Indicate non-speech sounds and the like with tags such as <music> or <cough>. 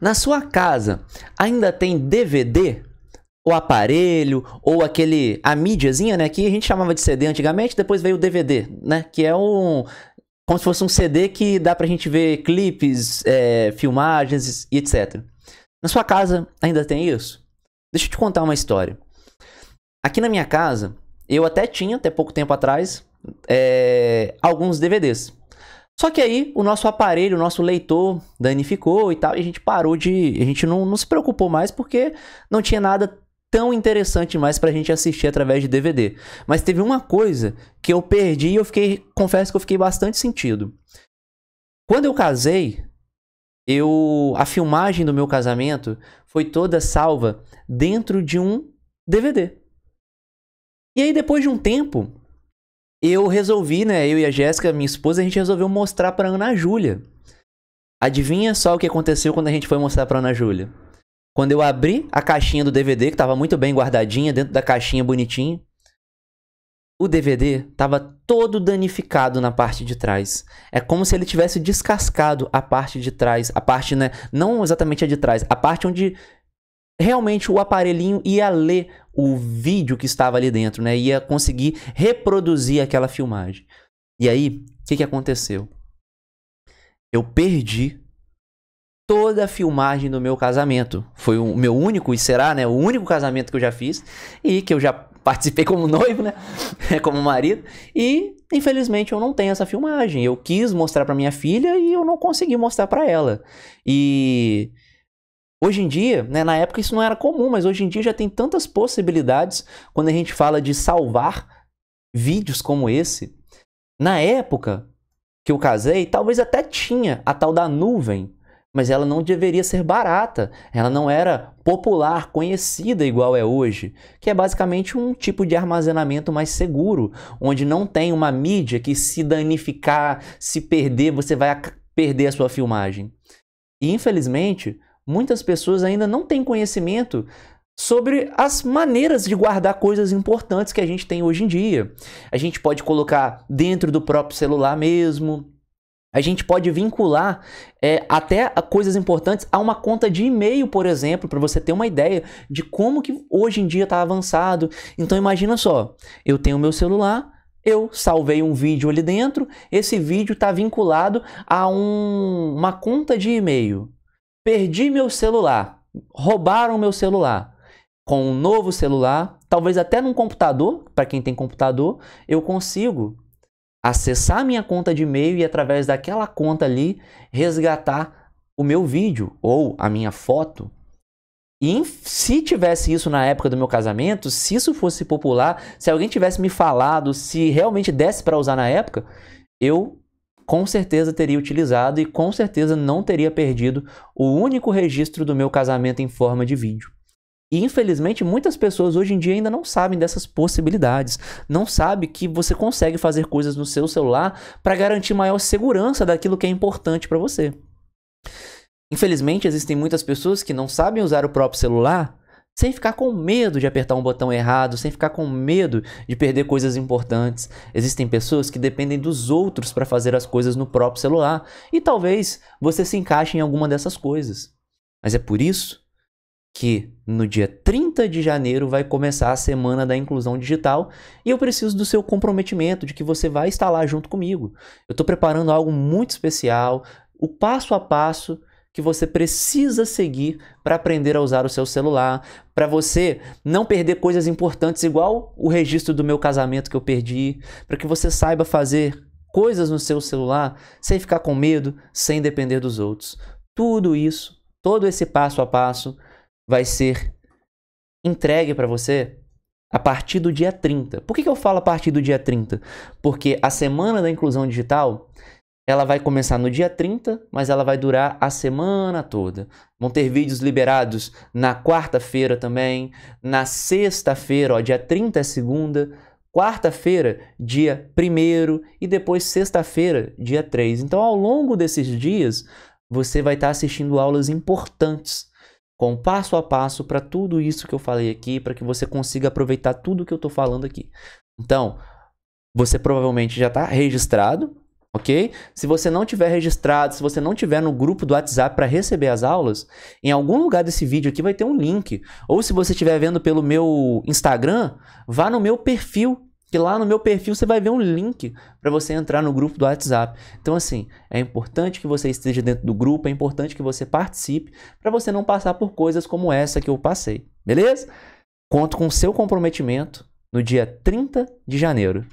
Na sua casa ainda tem DVD? O aparelho, ou aquele. a mídiazinha, né? Que a gente chamava de CD antigamente, depois veio o DVD, né? Que é um. Como se fosse um CD que dá pra gente ver clipes, é, filmagens e etc. Na sua casa ainda tem isso? Deixa eu te contar uma história. Aqui na minha casa, eu até tinha, até pouco tempo atrás, é, alguns DVDs. Só que aí o nosso aparelho, o nosso leitor danificou e tal, e a gente parou de. A gente não, não se preocupou mais porque não tinha nada tão interessante mais pra gente assistir através de DVD. Mas teve uma coisa que eu perdi e eu fiquei. Confesso que eu fiquei bastante sentido. Quando eu casei, eu a filmagem do meu casamento foi toda salva dentro de um DVD. E aí depois de um tempo, eu resolvi, né, eu e a Jéssica, minha esposa, a gente resolveu mostrar para Ana Júlia. Adivinha só o que aconteceu quando a gente foi mostrar para Ana Júlia? Quando eu abri a caixinha do DVD, que estava muito bem guardadinha dentro da caixinha bonitinha, o DVD estava todo danificado na parte de trás. É como se ele tivesse descascado a parte de trás, a parte, né, não exatamente a de trás, a parte onde realmente o aparelhinho ia ler o vídeo que estava ali dentro, né? Ia conseguir reproduzir aquela filmagem. E aí, o que, que aconteceu? Eu perdi toda a filmagem do meu casamento. Foi o meu único, e será, né? O único casamento que eu já fiz e que eu já <laughs> participei como noivo, né? <laughs> como marido. E infelizmente eu não tenho essa filmagem. Eu quis mostrar para minha filha e eu não consegui mostrar para ela. E hoje em dia, né, na época isso não era comum, mas hoje em dia já tem tantas possibilidades quando a gente fala de salvar vídeos como esse. Na época que eu casei, talvez até tinha a tal da nuvem mas ela não deveria ser barata. Ela não era popular, conhecida igual é hoje, que é basicamente um tipo de armazenamento mais seguro, onde não tem uma mídia que se danificar, se perder, você vai perder a sua filmagem. E infelizmente, muitas pessoas ainda não têm conhecimento sobre as maneiras de guardar coisas importantes que a gente tem hoje em dia. A gente pode colocar dentro do próprio celular mesmo, a gente pode vincular é, até coisas importantes a uma conta de e-mail, por exemplo, para você ter uma ideia de como que hoje em dia está avançado. Então imagina só, eu tenho meu celular, eu salvei um vídeo ali dentro, esse vídeo está vinculado a um, uma conta de e-mail. Perdi meu celular, roubaram meu celular. Com um novo celular, talvez até num computador, para quem tem computador, eu consigo acessar minha conta de e-mail e através daquela conta ali resgatar o meu vídeo ou a minha foto. E se tivesse isso na época do meu casamento, se isso fosse popular, se alguém tivesse me falado, se realmente desse para usar na época, eu com certeza teria utilizado e com certeza não teria perdido o único registro do meu casamento em forma de vídeo. E infelizmente muitas pessoas hoje em dia ainda não sabem dessas possibilidades, não sabem que você consegue fazer coisas no seu celular para garantir maior segurança daquilo que é importante para você. Infelizmente existem muitas pessoas que não sabem usar o próprio celular sem ficar com medo de apertar um botão errado, sem ficar com medo de perder coisas importantes. Existem pessoas que dependem dos outros para fazer as coisas no próprio celular e talvez você se encaixe em alguma dessas coisas. Mas é por isso que no dia 30 de janeiro vai começar a semana da inclusão digital e eu preciso do seu comprometimento, de que você vai estar lá junto comigo. Eu estou preparando algo muito especial, o passo a passo que você precisa seguir para aprender a usar o seu celular, para você não perder coisas importantes, igual o registro do meu casamento que eu perdi, para que você saiba fazer coisas no seu celular sem ficar com medo, sem depender dos outros. Tudo isso, todo esse passo a passo vai ser entregue para você a partir do dia 30. Por que, que eu falo a partir do dia 30? Porque a semana da inclusão digital ela vai começar no dia 30, mas ela vai durar a semana toda. Vão ter vídeos liberados na quarta-feira também, na sexta-feira, dia 30 é segunda, quarta-feira, dia 1 e depois sexta-feira, dia 3. Então, ao longo desses dias, você vai estar assistindo aulas importantes com passo a passo para tudo isso que eu falei aqui, para que você consiga aproveitar tudo que eu estou falando aqui. Então, você provavelmente já está registrado ok? Se você não tiver registrado, se você não tiver no grupo do WhatsApp para receber as aulas, em algum lugar desse vídeo aqui vai ter um link. Ou se você estiver vendo pelo meu Instagram, vá no meu perfil, que lá no meu perfil você vai ver um link para você entrar no grupo do WhatsApp. Então assim, é importante que você esteja dentro do grupo, é importante que você participe para você não passar por coisas como essa que eu passei. Beleza? Conto com o seu comprometimento no dia 30 de janeiro.